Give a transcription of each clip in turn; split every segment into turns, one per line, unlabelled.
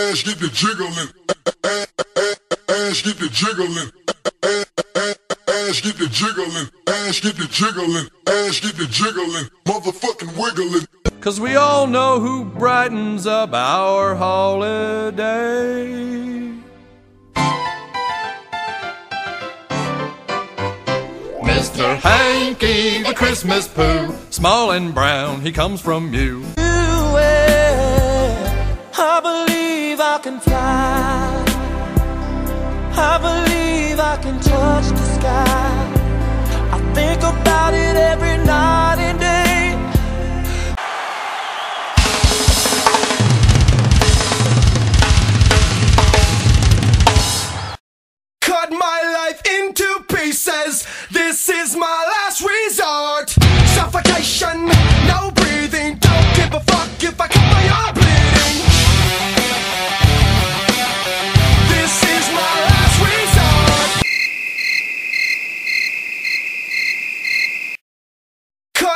Ass get the jiggling. Ass get the jiggling. Ass get the jiggling. Ass get the jiggling. Ass get the jiggling. Motherfucking wiggling.
Cause we all know who brightens up our holiday. Mr. Hanky, the Christmas poo, small and brown, he comes from you.
Eh, I believe I can fly. I believe I can touch the sky. I think about it every night and day. Cut my life into pieces. This is my last resort.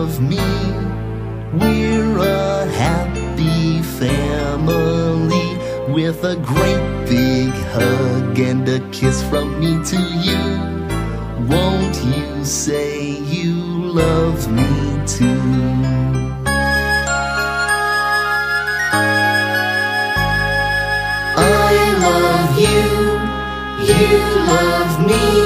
love me. We're a happy family with a great big hug and a kiss from me to you. Won't you say you love me too? I love you, you love me.